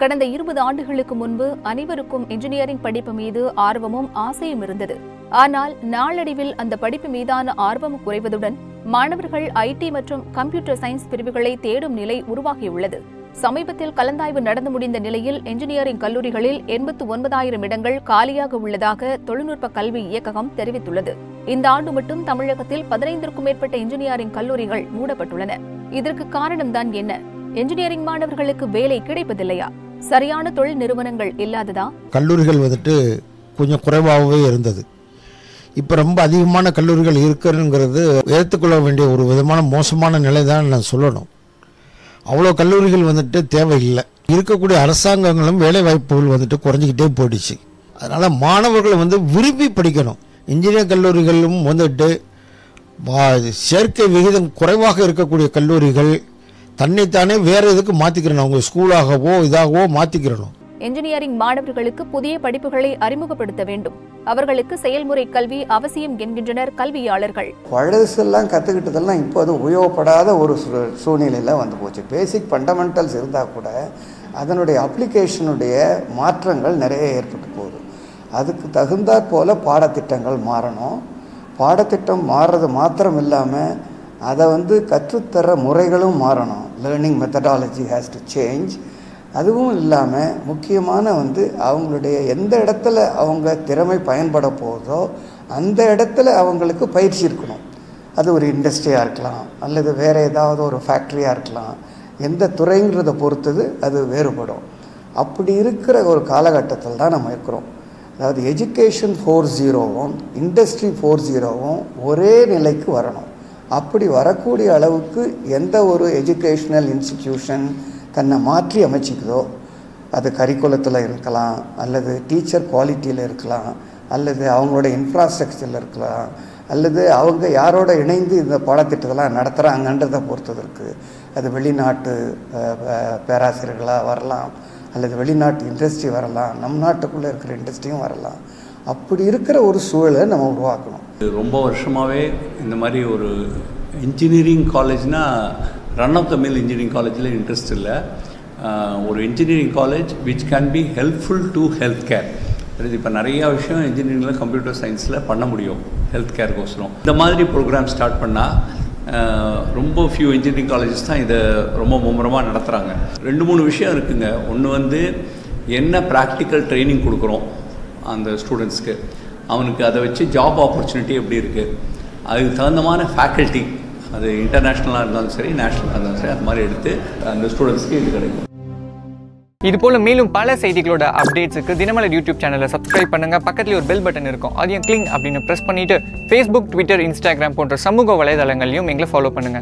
கடந்த இருபது ஆண்டுகளுக்கு முன்பு அனைவருக்கும் இன்ஜினியரிங் படிப்பு மீது ஆர்வமும் ஆசையும் இருந்தது. ஆனால் நாளடைவில் அந்த படிப்பு மீதான ஆர்வம் குறைவதுடன் மாணவர்கள் ஐடி மற்றும் கம்ப்யூட்டர் சயின்ஸ் பிரிவுகளை தேடும் நிலை உருவாகியுள்ளது. சமீபத்தில் கலந்தாய்வு நடந்து முடிந்த நிலையில் இன்ஜினியரிங் கல்லூரிகளில் எண்பத்து ஒன்பதாயிரம் இடங்கள் காலியாக உள்ளதாக தொழில்நுட்ப கல்வி இயக்ககம் தெரிவித்துள்ளது. இந்த ஆண்டு மட்டும் தமிழகத்தில் பதினைந்திற்கும் மேற்பட்ட இன்ஜினியரிங் கல்லூரிகள் மூடப்பட்டுள்ளன. இதற்கு காரணம்தான் என்ன? இன்ஜினியரிங் மாணவர்களுக்கு வேலை கிடைப்பதில்லையா? சரியான தொழில் நிறுவனங்கள் இல்லாததா? கல்லூரிகள் வந்துட்டு கொஞ்சம் குறைவாகவே இருந்தது. இப்போ ரொம்ப அதிகமான கல்லூரிகள் இருக்குங்கிறது ஏற்றுக்கொள்ள வேண்டிய ஒரு விதமான மோசமான நிலை தான் நான் சொல்லணும். அவ்வளோ கல்லூரிகள் வந்துட்டு தேவையில்லை. இருக்கக்கூடிய அரசாங்கங்களும் வேலை வாய்ப்புகள் வந்துட்டு குறைஞ்சிக்கிட்டே போயிடுச்சு. அதனால் மாணவர்கள் வந்து விரும்பி படிக்கணும். இன்ஜினியர் கல்லூரிகளும் வந்துட்டு சேர்க்கை விகிதம் குறைவாக இருக்கக்கூடிய கல்லூரிகள் தன்னைத்தானே வேறு எதுக்கு மாற்றிக்கிறணும் அவங்க ஸ்கூலாகவோ இதாகவோ மாற்றிக்கிறணும் இன்ஜினியரிங் மாணவர்களுக்கு புதிய படிப்புகளை அறிமுகப்படுத்த வேண்டும். அவர்களுக்கு செயல்முறை கல்வி அவசியம் என்கின்றனர் கல்வியாளர்கள். பழசெல்லாம் கற்றுக்கிட்டதெல்லாம் இப்போ அது உபயோகப்படாத ஒரு சூ- சூழ்நிலையில வந்து போச்சு. பேசிக் ஃபண்டமெண்டல்ஸ் இருந்தால் கூட அதனுடைய அப்ளிகேஷனுடைய மாற்றங்கள் நிறைய ஏற்பட்டு போகுது. அதுக்கு தகுந்தாற் போல பாடத்திட்டங்கள் மாறணும். பாடத்திட்டம் மாறுறது மாத்திரம் இல்லாமல் அதை வந்து கற்றுத்தர முறைகளும் மாறணும். Learning methodology has to change அதுவும் இல்லாமல் முக்கியமான வந்து அவங்களுடைய எந்த இடத்துல அவங்க திறமை பயன்பட போகுதோ அந்த இடத்துல அவங்களுக்கு பயிற்சி இருக்கணும். அது ஒரு இண்டஸ்ட்ரியாக இருக்கலாம் அல்லது வேறு ஏதாவது ஒரு ஃபேக்ட்ரியாக இருக்கலாம். எந்த துறைங்கிறத பொறுத்தது அது வேறுபடும். அப்படி இருக்கிற ஒரு காலகட்டத்தில் தான் நம்ம இருக்கிறோம். அதாவது எஜுகேஷன் ஃபோர் ஜீரோவும் இண்டஸ்ட்ரி ஃபோர் ஜீரோவும் ஒரே நிலைக்கு வரணும். அப்படி வரக்கூடிய அளவுக்கு எந்த ஒரு எஜுகேஷ்னல் இன்ஸ்டிடியூஷன் தன்னை மாற்றி அமைச்சிக்குதோ அது கரிக்குலத்தில் இருக்கலாம் அல்லது டீச்சர் குவாலிட்டியில் இருக்கலாம் அல்லது அவங்களோட இன்ஃப்ராஸ்ட்ரக்சரில் இருக்கலாம் அல்லது அவங்க யாரோட இணைந்து இந்த பாடத்திட்டத்தெல்லாம் நடத்துகிறாங்கன்றதை பொறுத்தது இருக்குது அது வெளிநாட்டு பேராசிரியர்களாக வரலாம் அல்லது வெளிநாட்டு இண்டஸ்ட்ரி வரலாம் நம் நாட்டுக்குள்ளே இருக்கிற இண்டஸ்ட்ரியும் வரலாம். அப்படி இருக்கிற ஒரு சூழலை நம்ம உருவாக்கணும். ரொம்ப வருஷமாகவே இந்த மாதிரி ஒரு engineering காலேஜ்னால் run of the mill engineering காலேஜில் இன்ட்ரெஸ்ட் இல்லை. ஒரு engineering college which can be helpful to health care இப்போ நிறையா விஷயம் இன்ஜினியரிங்கில் கம்ப்யூட்டர் சயின்ஸில் பண்ண முடியும் ஹெல்த் கேருக்கோசரம் இந்த மாதிரி ப்ரோக்ராம் ஸ்டார்ட் பண்ணால் ரொம்ப ஃபியூ இன்ஜினியரிங் காலேஜஸ் தான் இதை ரொம்ப மும்முரமாக நடத்துகிறாங்க ரெண்டு மூணு விஷயம் இருக்குங்க. ஒன்று வந்து என்ன ப்ராக்டிக்கல் ட்ரைனிங் கொடுக்குறோம் அந்த ஸ்டூடெண்ட்ஸ்க்கு அவனுக்கு அதை வச்சு ஜாப் ஆப்பர்ச்சுனிட்டி எப்படி இருக்குது அதுக்கு தகுந்தமான ஃபேக்கல்ட்டி அது இன்டர்நேஷ்னலாக இருந்தாலும் சரி நேஷ்னலாக இருந்தாலும் சரி அது மாதிரி எடுத்து அந்த ஸ்டூடெண்ட்ஸ்க்கு இது கிடைக்கும். இது போல மேலும் பல செய்திகளோட அப்டேட்ஸுக்கு தினமலர் யூடியூப் சேனலை சப்ஸ்கிரைப் பண்ணுங்க. பக்கத்துல ஒரு பெல் பட்டன் இருக்கும். அதையும் கிளிங் அப்படின்னு ப்ரெஸ் பண்ணிட்டு ஃபேஸ்புக் ட்விட்டர் இன்ஸ்டாகிராம் போன்ற சமூக வலைதளங்களையும் எங்களை ஃபாலோ பண்ணுங்க.